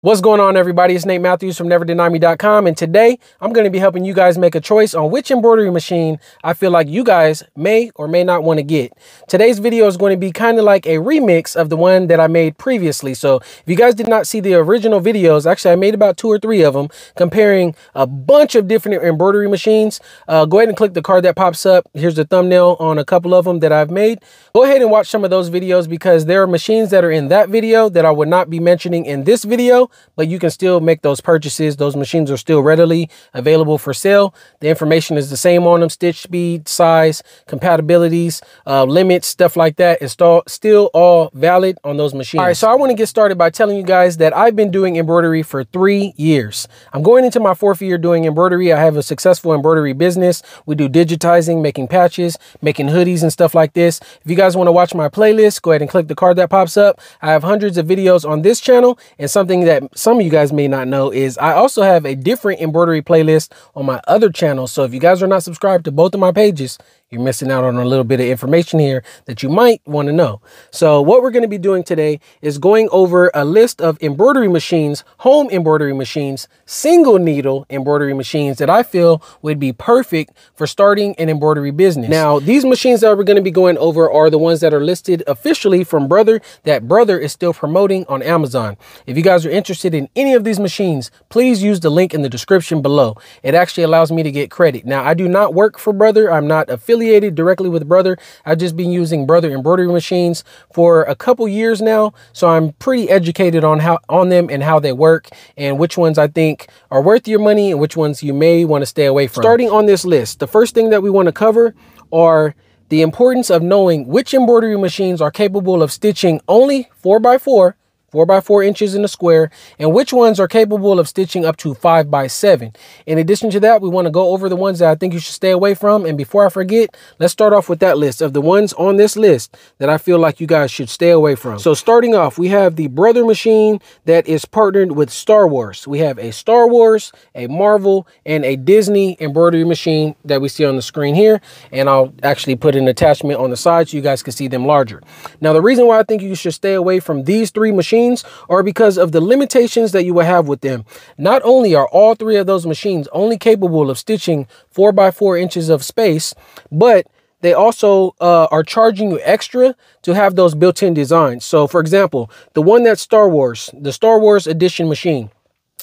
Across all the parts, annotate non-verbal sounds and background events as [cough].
What's going on, everybody? It's Nate Matthews from NeverDenyMe.com, and today I'm going to be helping you guys make a choice on which embroidery machine I feel like you guys may or may not want to get. Today's video is going to be kind of like a remix of the one that I made previously. So if you guys did not see the original videos, actually I made about two or three of them comparing a bunch of different embroidery machines. Uh, go ahead and click the card that pops up. Here's the thumbnail on a couple of them that I've made. Go ahead and watch some of those videos because there are machines that are in that video that I would not be mentioning in this video but you can still make those purchases. Those machines are still readily available for sale. The information is the same on them, stitch speed, size, compatibilities, uh, limits, stuff like that. It's still all valid on those machines. All right, so I want to get started by telling you guys that I've been doing embroidery for three years. I'm going into my fourth year doing embroidery. I have a successful embroidery business. We do digitizing, making patches, making hoodies and stuff like this. If you guys want to watch my playlist, go ahead and click the card that pops up. I have hundreds of videos on this channel and something that some of you guys may not know is I also have a different embroidery playlist on my other channel. So if you guys are not subscribed to both of my pages, you're missing out on a little bit of information here that you might want to know. So what we're going to be doing today is going over a list of embroidery machines, home embroidery machines, single needle embroidery machines that I feel would be perfect for starting an embroidery business. Now, these machines that we're going to be going over are the ones that are listed officially from Brother that Brother is still promoting on Amazon. If you guys are interested in any of these machines, please use the link in the description below. It actually allows me to get credit. Now, I do not work for Brother. I'm not affiliated affiliated directly with Brother. I've just been using Brother embroidery machines for a couple years now, so I'm pretty educated on how on them and how they work and which ones I think are worth your money and which ones you may want to stay away from. Starting on this list, the first thing that we want to cover are the importance of knowing which embroidery machines are capable of stitching only 4x4 four by four inches in a square, and which ones are capable of stitching up to five by seven. In addition to that, we want to go over the ones that I think you should stay away from. And before I forget, let's start off with that list of the ones on this list that I feel like you guys should stay away from. So starting off, we have the Brother machine that is partnered with Star Wars. We have a Star Wars, a Marvel, and a Disney embroidery machine that we see on the screen here. And I'll actually put an attachment on the side so you guys can see them larger. Now, the reason why I think you should stay away from these three machines machines are because of the limitations that you will have with them. Not only are all three of those machines only capable of stitching four by four inches of space, but they also uh, are charging you extra to have those built-in designs. So for example, the one that's Star Wars, the Star Wars edition machine,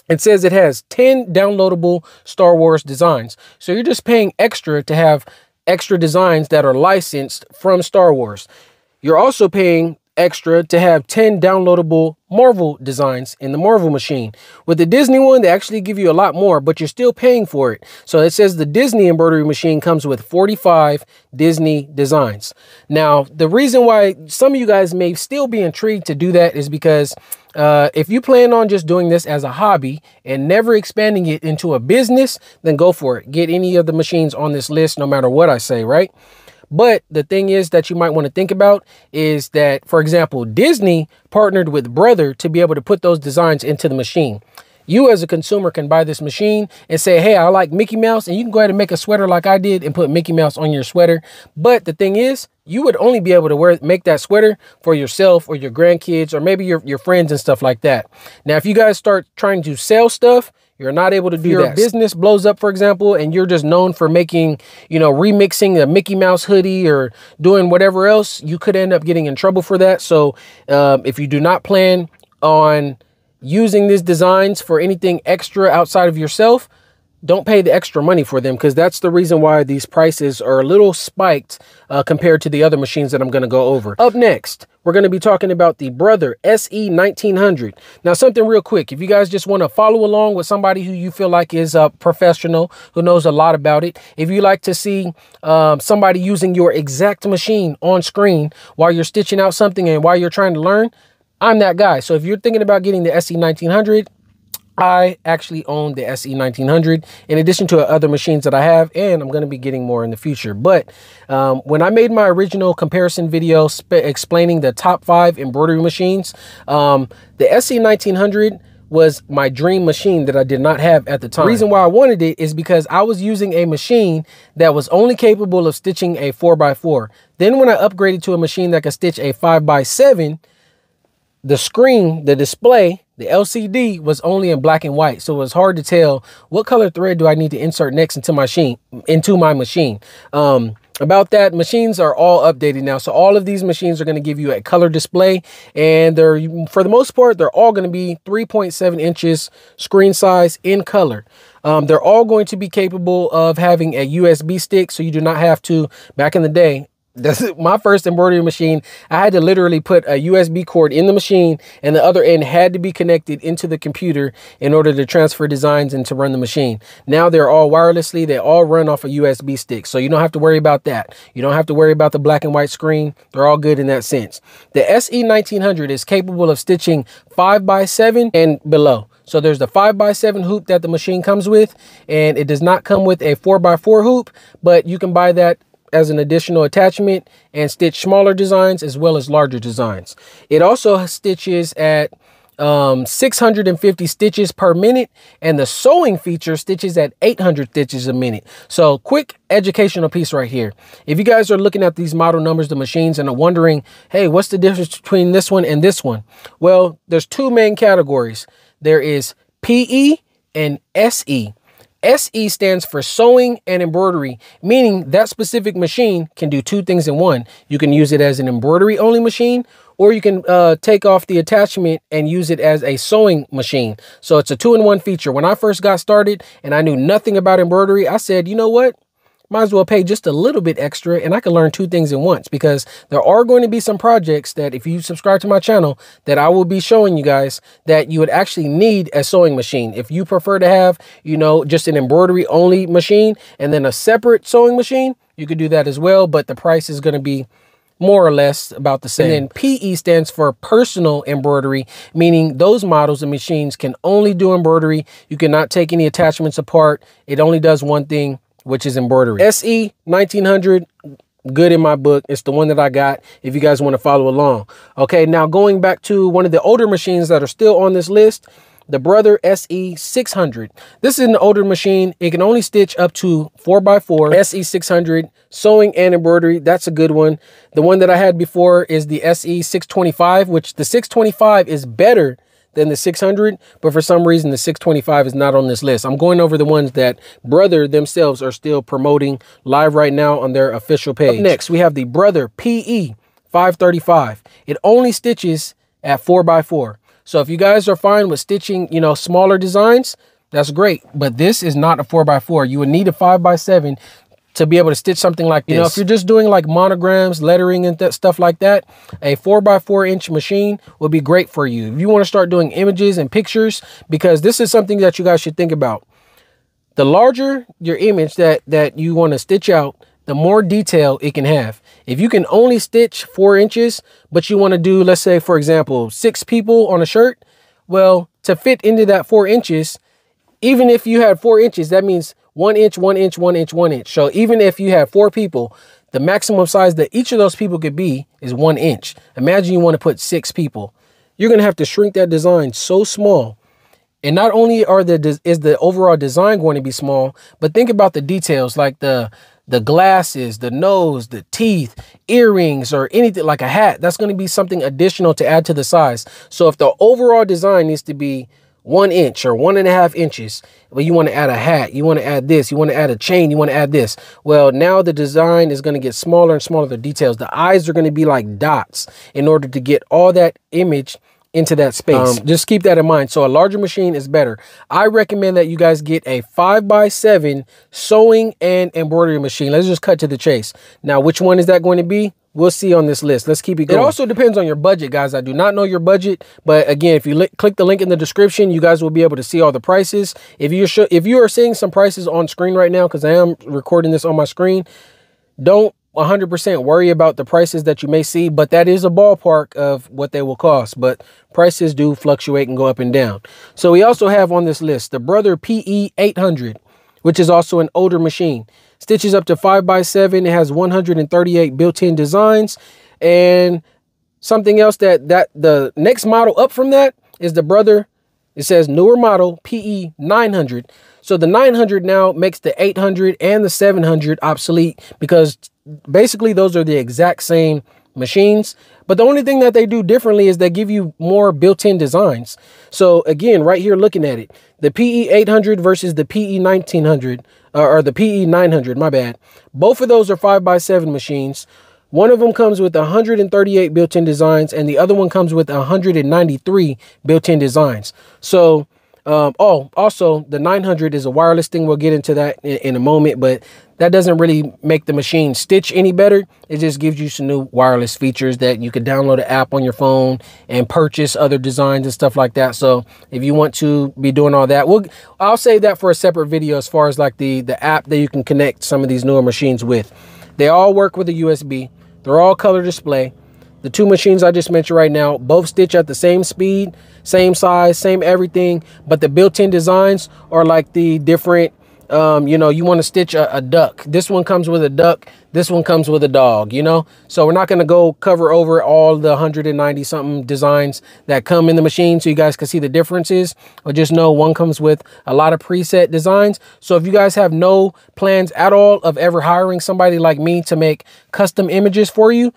it says it has 10 downloadable Star Wars designs. So you're just paying extra to have extra designs that are licensed from Star Wars. You're also paying extra to have 10 downloadable Marvel designs in the Marvel machine. With the Disney one, they actually give you a lot more, but you're still paying for it. So it says the Disney embroidery machine comes with 45 Disney designs. Now, the reason why some of you guys may still be intrigued to do that is because uh, if you plan on just doing this as a hobby and never expanding it into a business, then go for it. Get any of the machines on this list, no matter what I say, right? But the thing is that you might want to think about is that, for example, Disney partnered with Brother to be able to put those designs into the machine. You as a consumer can buy this machine and say, hey, I like Mickey Mouse, and you can go ahead and make a sweater like I did and put Mickey Mouse on your sweater. But the thing is, you would only be able to wear make that sweater for yourself or your grandkids or maybe your, your friends and stuff like that. Now, if you guys start trying to sell stuff, you're not able to do your that. business blows up, for example, and you're just known for making, you know, remixing a Mickey Mouse hoodie or doing whatever else, you could end up getting in trouble for that. So um, if you do not plan on using these designs for anything extra outside of yourself, don't pay the extra money for them because that's the reason why these prices are a little spiked uh, compared to the other machines that I'm going to go over. Up next, we're going to be talking about the Brother SE 1900. Now, something real quick. If you guys just want to follow along with somebody who you feel like is a professional, who knows a lot about it, if you like to see um, somebody using your exact machine on screen while you're stitching out something and while you're trying to learn, I'm that guy. So if you're thinking about getting the SE 1900, I actually own the SE 1900 in addition to other machines that I have, and I'm going to be getting more in the future. But um, when I made my original comparison video explaining the top five embroidery machines, um, the SE 1900 was my dream machine that I did not have at the time. The reason why I wanted it is because I was using a machine that was only capable of stitching a 4x4. Then when I upgraded to a machine that could stitch a 5x7, the screen, the display, the LCD was only in black and white. So it was hard to tell what color thread do I need to insert next into my machine, into my machine. Um, about that machines are all updated now so all of these machines are going to give you a color display and they're for the most part they're all going to be 3.7 inches screen size in color um, they're all going to be capable of having a usb stick so you do not have to back in the day that's [laughs] my first embroidery machine. I had to literally put a USB cord in the machine and the other end had to be connected into the computer in order to transfer designs and to run the machine. Now they're all wirelessly. They all run off a USB stick. So you don't have to worry about that. You don't have to worry about the black and white screen. They're all good in that sense. The SE1900 is capable of stitching 5 by 7 and below. So there's the 5x7 hoop that the machine comes with, and it does not come with a 4x4 hoop, but you can buy that as an additional attachment and stitch smaller designs as well as larger designs. It also stitches at um, 650 stitches per minute and the sewing feature stitches at 800 stitches a minute. So quick educational piece right here. If you guys are looking at these model numbers, the machines and are wondering, hey, what's the difference between this one and this one? Well, there's two main categories. There is PE and SE. SE stands for sewing and embroidery, meaning that specific machine can do two things in one. You can use it as an embroidery only machine, or you can uh, take off the attachment and use it as a sewing machine. So it's a two in one feature. When I first got started and I knew nothing about embroidery, I said, you know what? Might as well pay just a little bit extra and I can learn two things at once because there are going to be some projects that if you subscribe to my channel that I will be showing you guys that you would actually need a sewing machine. If you prefer to have, you know, just an embroidery only machine and then a separate sewing machine, you could do that as well, but the price is going to be more or less about the same. And then PE stands for personal embroidery, meaning those models and machines can only do embroidery. You cannot take any attachments apart. It only does one thing which is embroidery. SE 1900, good in my book. It's the one that I got if you guys want to follow along. Okay, now going back to one of the older machines that are still on this list, the Brother SE 600. This is an older machine. It can only stitch up to 4x4. SE 600, sewing and embroidery. That's a good one. The one that I had before is the SE 625, which the 625 is better than the 600, but for some reason the 625 is not on this list. I'm going over the ones that Brother themselves are still promoting live right now on their official page. Up next, we have the Brother PE 535. It only stitches at 4x4. So if you guys are fine with stitching, you know, smaller designs, that's great. But this is not a 4x4. You would need a 5x7 to be able to stitch something like this. You know, if you're just doing like monograms, lettering and that stuff like that, a four by four inch machine will be great for you. If you want to start doing images and pictures, because this is something that you guys should think about. The larger your image that, that you want to stitch out, the more detail it can have. If you can only stitch four inches, but you want to do, let's say, for example, six people on a shirt, well, to fit into that four inches, even if you had four inches, that means one inch, one inch, one inch, one inch. So even if you have four people, the maximum size that each of those people could be is one inch. Imagine you want to put six people. You're going to have to shrink that design so small. And not only are the is the overall design going to be small, but think about the details like the the glasses, the nose, the teeth, earrings, or anything like a hat. That's going to be something additional to add to the size. So if the overall design needs to be one inch or one and a half inches, but you want to add a hat, you want to add this, you want to add a chain, you want to add this. Well, now the design is going to get smaller and smaller, the details. The eyes are going to be like dots in order to get all that image into that space. Um, just keep that in mind. So a larger machine is better. I recommend that you guys get a five by seven sewing and embroidery machine. Let's just cut to the chase. Now, which one is that going to be? We'll see on this list. Let's keep it going. It also depends on your budget, guys. I do not know your budget, but again, if you click the link in the description, you guys will be able to see all the prices. If you're if you are seeing some prices on screen right now, because I am recording this on my screen, don't 100% worry about the prices that you may see, but that is a ballpark of what they will cost. But prices do fluctuate and go up and down. So we also have on this list the Brother PE 800, which is also an older machine. Stitches up to 5 by 7 It has 138 built-in designs. And something else that, that the next model up from that is the Brother, it says newer model PE 900. So the 900 now makes the 800 and the 700 obsolete because basically those are the exact same machines. But the only thing that they do differently is they give you more built-in designs. So again, right here looking at it, the PE 800 versus the PE 1900, uh, or the PE 900, my bad. Both of those are 5x7 machines. One of them comes with 138 built-in designs and the other one comes with 193 built-in designs. So um, oh, also the 900 is a wireless thing. We'll get into that in, in, a moment, but that doesn't really make the machine stitch any better. It just gives you some new wireless features that you can download an app on your phone and purchase other designs and stuff like that. So if you want to be doing all that, we'll, I'll save that for a separate video as far as like the, the app that you can connect some of these newer machines with. They all work with a USB. They're all color display. The two machines I just mentioned right now, both stitch at the same speed, same size, same everything, but the built-in designs are like the different, um, you know, you want to stitch a, a, duck. This one comes with a duck. This one comes with a dog, you know? So we're not going to go cover over all the 190 something designs that come in the machine so you guys can see the differences. Or just know one comes with a lot of preset designs. So if you guys have no plans at all of ever hiring somebody like me to make custom images for you,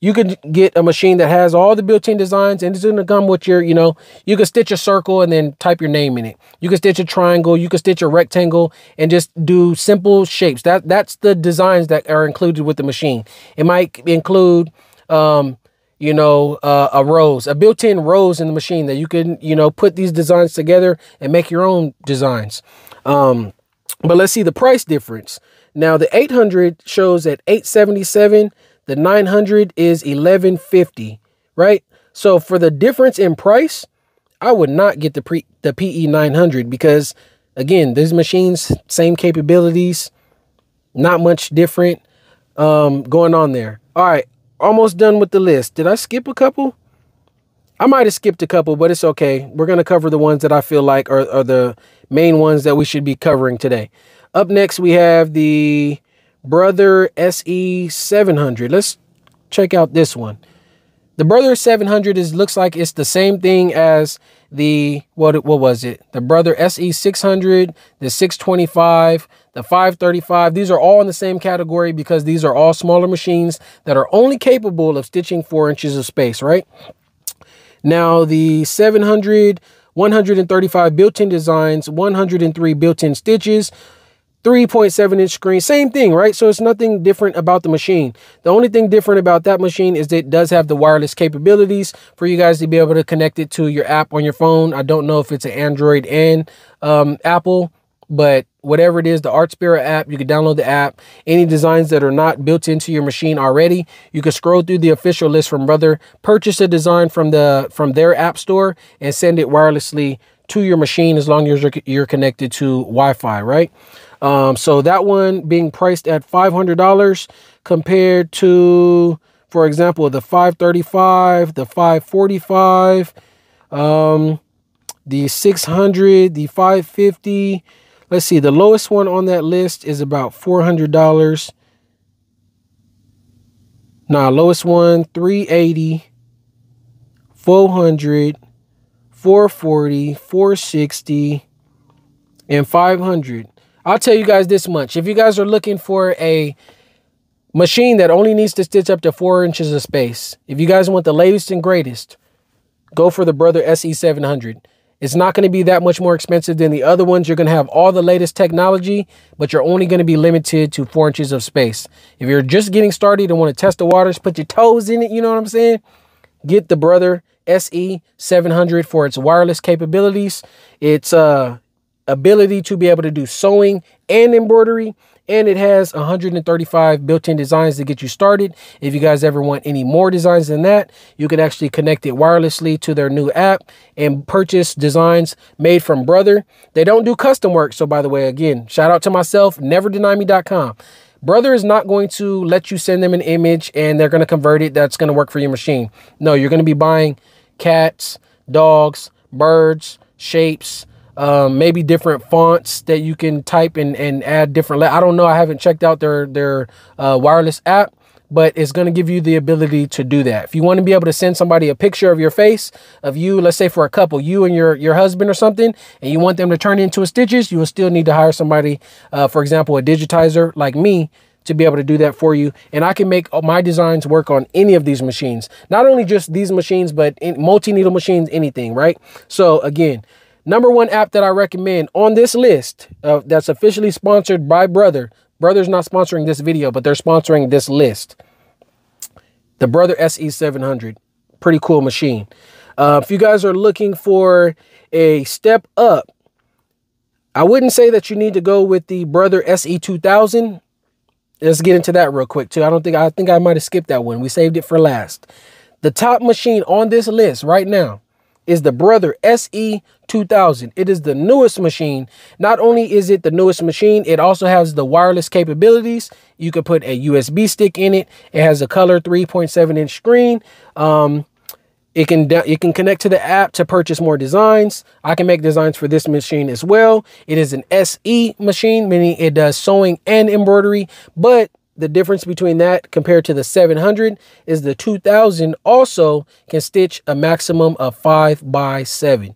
you could get a machine that has all the built-in designs and it's going to come with your, you know, you can stitch a circle and then type your name in it. You can stitch a triangle, you can stitch a rectangle and just do simple shapes. That That's the designs that are included with the machine. It might include, um, you know, uh, a rose, a built-in rose in the machine that you can, you know, put these designs together and make your own designs. Um, but let's see the price difference. Now the 800 shows at 877 the 900 is 1150, right? So for the difference in price, I would not get the pre the PE 900 because again, these machines, same capabilities, not much different um, going on there. All right, almost done with the list. Did I skip a couple? I might have skipped a couple, but it's okay. We're going to cover the ones that I feel like are, are the main ones that we should be covering today. Up next, we have the Brother SE700. Let's check out this one. The Brother 700 is looks like it's the same thing as the what what was it? The Brother SE600, the 625, the 535. These are all in the same category because these are all smaller machines that are only capable of stitching 4 inches of space, right? Now the 700 135 built-in designs, 103 built-in stitches, 3.7 inch screen. Same thing right? So it's nothing different about the machine. The only thing different about that machine is that it does have the wireless capabilities for you guys to be able to connect it to your app on your phone. I don't know if it's an android and um, apple but whatever it is the Artspira app you can download the app. Any designs that are not built into your machine already you can scroll through the official list from brother purchase a design from the from their app store and send it wirelessly to your machine as long as you're, you're connected to wi-fi right um, so that one being priced at $500 compared to, for example, the 535, the 545, um, the 600, the 550. Let's see, the lowest one on that list is about $400. Nah, lowest one, 380, 400, 440, 460, and 500. I'll tell you guys this much. If you guys are looking for a machine that only needs to stitch up to four inches of space, if you guys want the latest and greatest, go for the Brother SE700. It's not going to be that much more expensive than the other ones. You're going to have all the latest technology, but you're only going to be limited to four inches of space. If you're just getting started and want to test the waters, put your toes in it, you know what I'm saying? Get the Brother SE700 for its wireless capabilities. It's uh ability to be able to do sewing and embroidery and it has 135 built-in designs to get you started. If you guys ever want any more designs than that, you can actually connect it wirelessly to their new app and purchase designs made from Brother. They don't do custom work. So by the way, again, shout out to myself, NeverDenyMe.com. Brother is not going to let you send them an image and they're going to convert it. That's going to work for your machine. No, you're going to be buying cats, dogs, birds, shapes, um, maybe different fonts that you can type and, and add different. I don't know. I haven't checked out their their uh, wireless app, but it's going to give you the ability to do that. If you want to be able to send somebody a picture of your face of you, let's say for a couple, you and your your husband or something, and you want them to turn into a stitches, you will still need to hire somebody, uh, for example, a digitizer like me to be able to do that for you. And I can make my designs work on any of these machines. Not only just these machines, but multi-needle machines, anything, right? So again, number one app that I recommend on this list uh, that's officially sponsored by Brother. Brother's not sponsoring this video, but they're sponsoring this list. The Brother SE700. Pretty cool machine. Uh, if you guys are looking for a step up, I wouldn't say that you need to go with the Brother SE2000. Let's get into that real quick too. I don't think, I think I might have skipped that one. We saved it for last. The top machine on this list right now is the Brother SE2000. It is the newest machine. Not only is it the newest machine, it also has the wireless capabilities. You can put a USB stick in it. It has a color 3.7 inch screen. Um, it can it can connect to the app to purchase more designs. I can make designs for this machine as well. It is an SE machine, meaning it does sewing and embroidery, but the difference between that compared to the 700 is the 2000 also can stitch a maximum of 5 by 7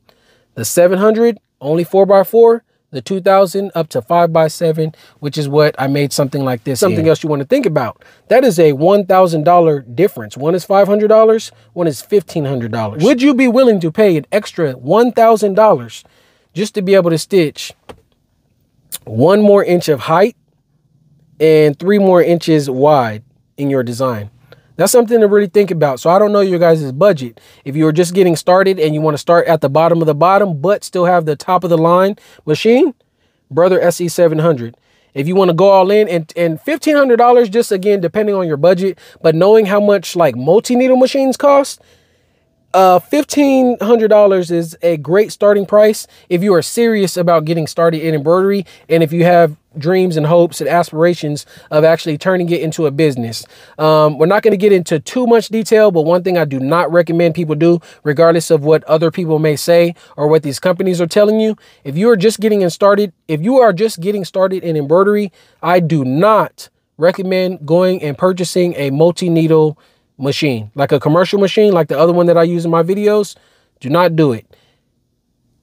The 700 only 4 by 4 the 2000 up to 5 by 7 which is what I made something like this. Something else you want to think about. That is a $1,000 difference. One is $500, one is $1,500. Would you be willing to pay an extra $1,000 just to be able to stitch one more inch of height and three more inches wide in your design. That's something to really think about. So I don't know your guys' budget. If you're just getting started and you want to start at the bottom of the bottom, but still have the top of the line machine, Brother SE700. If you want to go all in and, and $1,500, just again, depending on your budget, but knowing how much like multi-needle machines cost, uh, $1,500 is a great starting price if you are serious about getting started in embroidery and if you have dreams and hopes and aspirations of actually turning it into a business. Um, we're not going to get into too much detail, but one thing I do not recommend people do, regardless of what other people may say or what these companies are telling you, if you are just getting started, if you are just getting started in embroidery, I do not recommend going and purchasing a multi-needle machine, like a commercial machine, like the other one that I use in my videos, do not do it.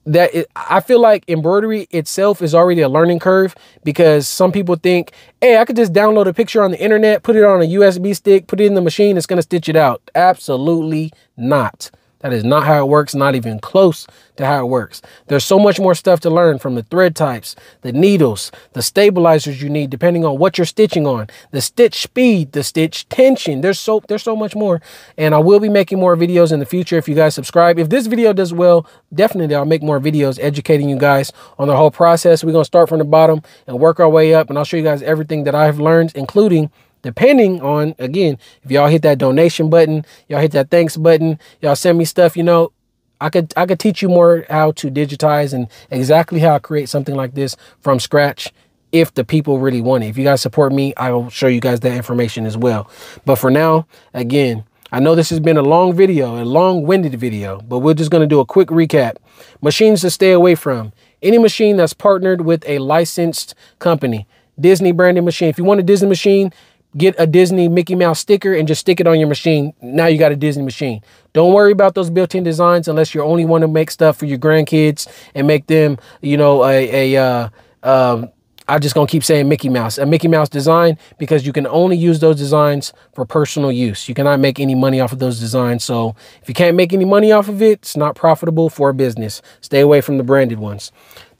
That it, I feel like embroidery itself is already a learning curve because some people think, hey, I could just download a picture on the internet, put it on a USB stick, put it in the machine, it's going to stitch it out. Absolutely not. That is not how it works, not even close to how it works. There's so much more stuff to learn from the thread types, the needles, the stabilizers you need depending on what you're stitching on, the stitch speed, the stitch tension. There's so there's so much more. And I will be making more videos in the future if you guys subscribe. If this video does well, definitely I'll make more videos educating you guys on the whole process. We're going to start from the bottom and work our way up and I'll show you guys everything that I've learned including depending on again if y'all hit that donation button y'all hit that thanks button y'all send me stuff you know i could i could teach you more how to digitize and exactly how to create something like this from scratch if the people really want it if you guys support me i will show you guys that information as well but for now again I know this has been a long video, a long-winded video, but we're just going to do a quick recap. Machines to stay away from. Any machine that's partnered with a licensed company. Disney branded machine. If you want a Disney machine, get a Disney Mickey Mouse sticker and just stick it on your machine. Now you got a Disney machine. Don't worry about those built-in designs unless you only want to make stuff for your grandkids and make them, you know, a, a uh, um, I'm just going to keep saying Mickey Mouse, a Mickey Mouse design, because you can only use those designs for personal use. You cannot make any money off of those designs. So if you can't make any money off of it, it's not profitable for a business. Stay away from the branded ones.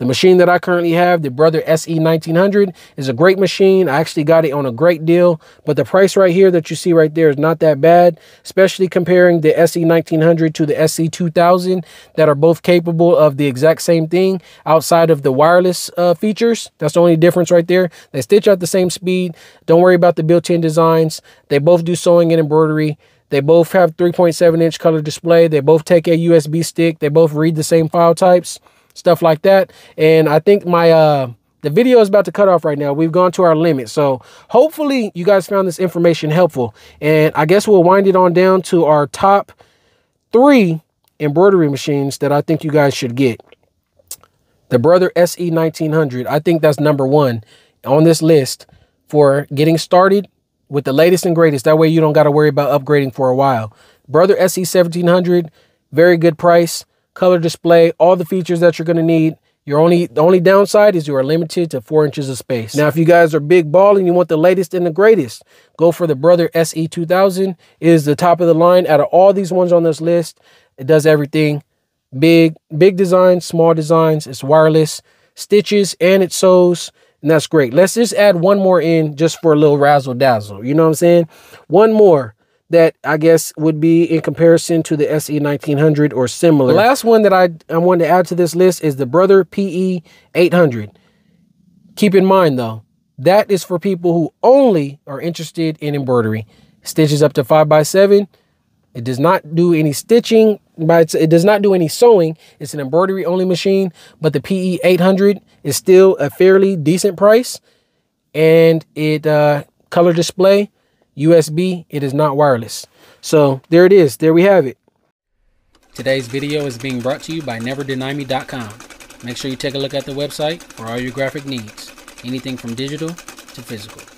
The machine that I currently have, the Brother SE1900, is a great machine. I actually got it on a great deal, but the price right here that you see right there is not that bad, especially comparing the SE1900 to the SE2000 that are both capable of the exact same thing outside of the wireless uh, features. That's the only difference right there. They stitch at the same speed. Don't worry about the built-in designs. They both do sewing and embroidery. They both have 3.7 inch color display. They both take a USB stick. They both read the same file types stuff like that. And I think my uh the video is about to cut off right now. We've gone to our limit. So hopefully you guys found this information helpful. And I guess we'll wind it on down to our top three embroidery machines that I think you guys should get. The Brother SE 1900. I think that's number one on this list for getting started with the latest and greatest. That way you don't got to worry about upgrading for a while. Brother SE 1700, very good price color display, all the features that you're going to need. Your only the only downside is you are limited to four inches of space. Now, if you guys are big ball and you want the latest and the greatest, go for the Brother SE2000. It is the top of the line out of all these ones on this list. It does everything. Big, big designs, small designs. It's wireless, stitches, and it sews. And that's great. Let's just add one more in just for a little razzle dazzle. You know what I'm saying? One more that I guess would be in comparison to the SE 1900 or similar. The last one that I, I wanted to add to this list is the Brother PE 800. Keep in mind though, that is for people who only are interested in embroidery. Stitches up to 5 by 7 It does not do any stitching, but it does not do any sewing. It's an embroidery only machine, but the PE 800 is still a fairly decent price. And it uh, color display USB, it is not wireless. So there it is. There we have it. Today's video is being brought to you by NeverDenyMe.com. Make sure you take a look at the website for all your graphic needs, anything from digital to physical.